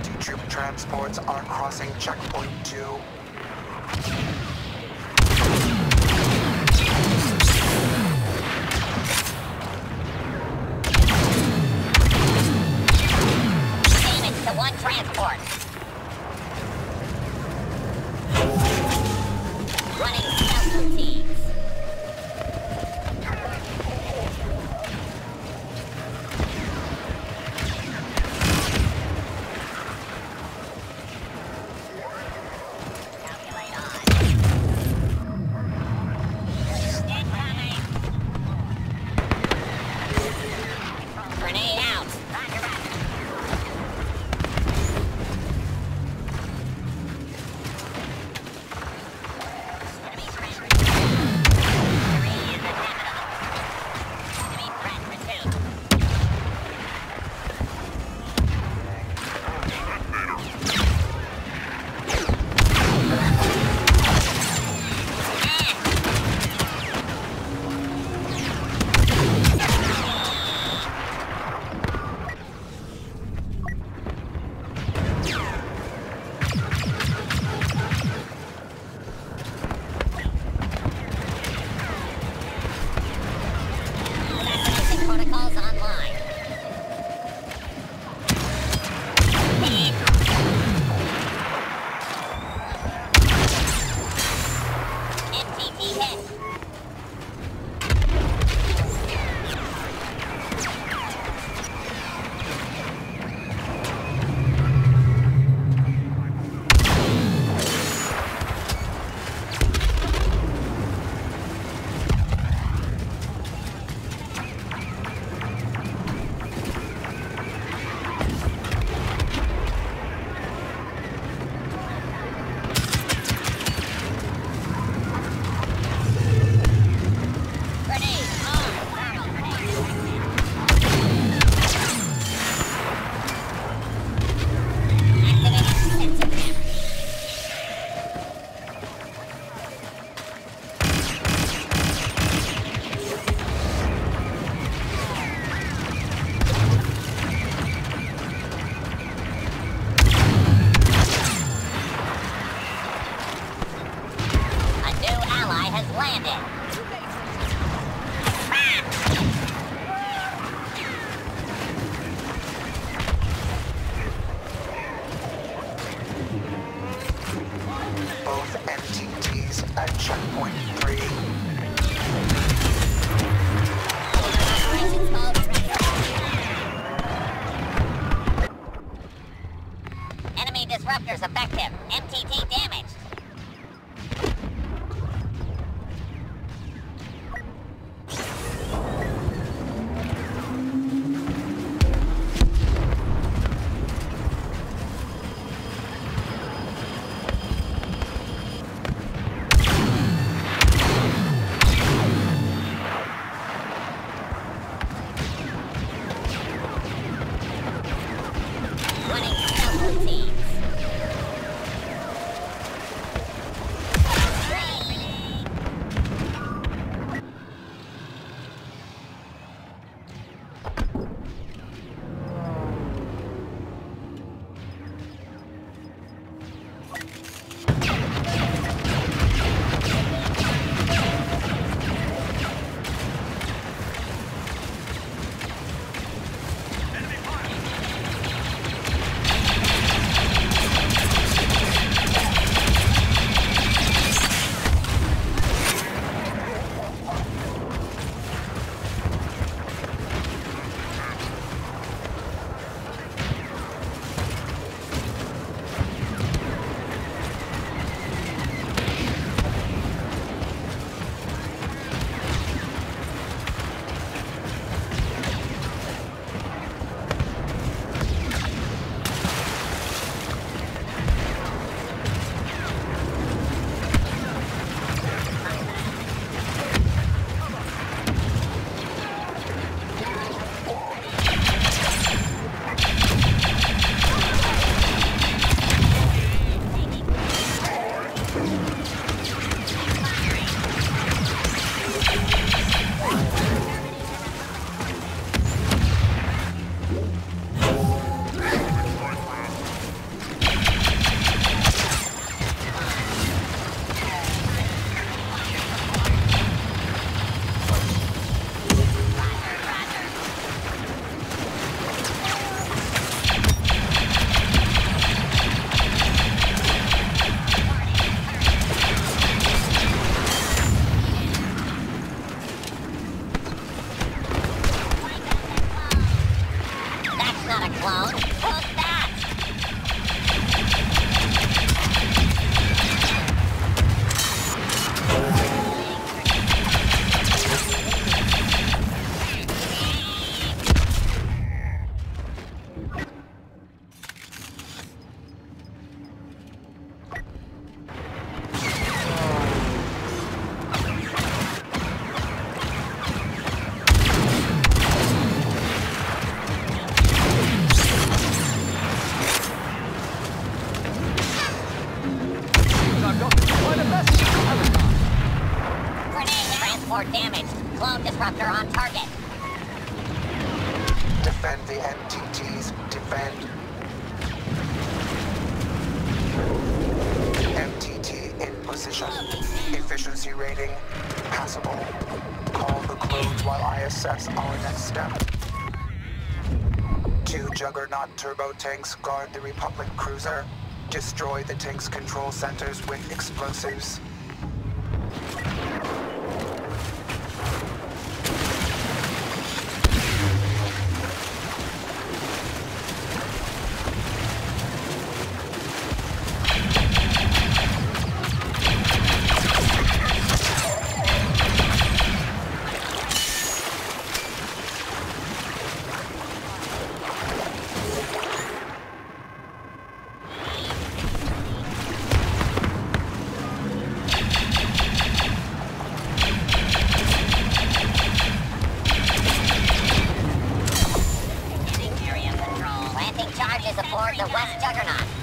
Bounty troop transports are crossing checkpoint 2. disruptors effective. MTT damaged. Transport damaged. Clone disruptor on target. Defend the MTTs. Defend. MTT in position. Efficiency rating. Passable. Call the clones while I assess our next step. Two Juggernaut turbo tanks guard the Republic cruiser. Destroy the tank's control centers with explosives. Charges aboard the West Juggernaut.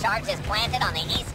Charges planted on the East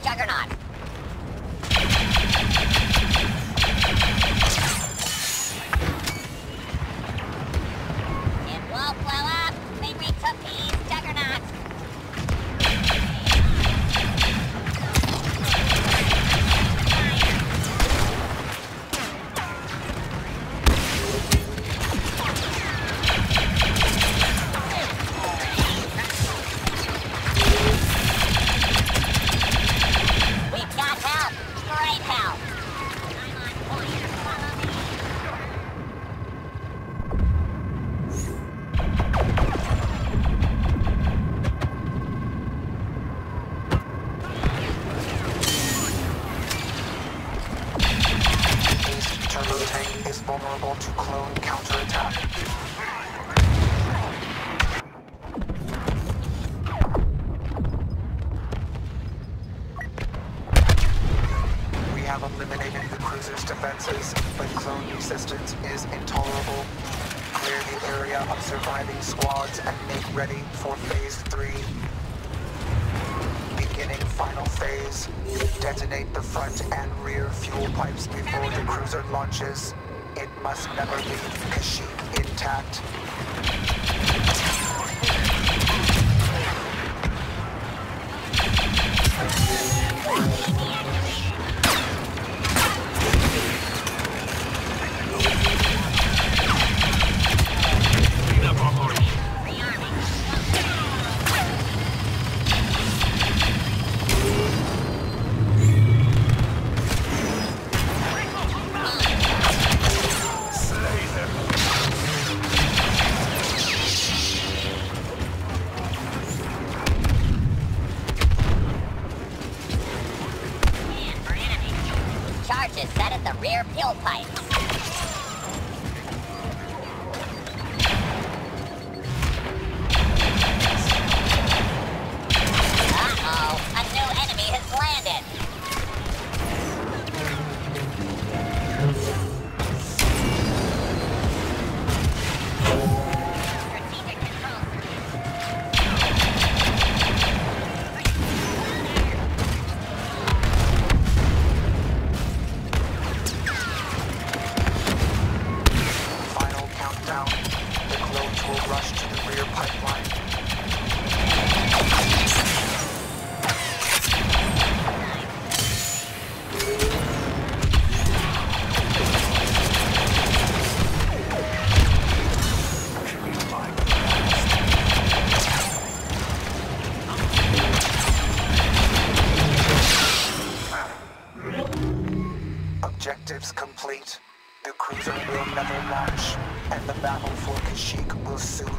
have eliminated the cruiser's defenses, but clone resistance is intolerable. Clear the area of surviving squads and make ready for phase three. Beginning final phase. Detonate the front and rear fuel pipes before the cruiser launches. It must never leave Kashyyyk Objectives complete. The cruiser will never launch, and the battle for Kashyyyk will soon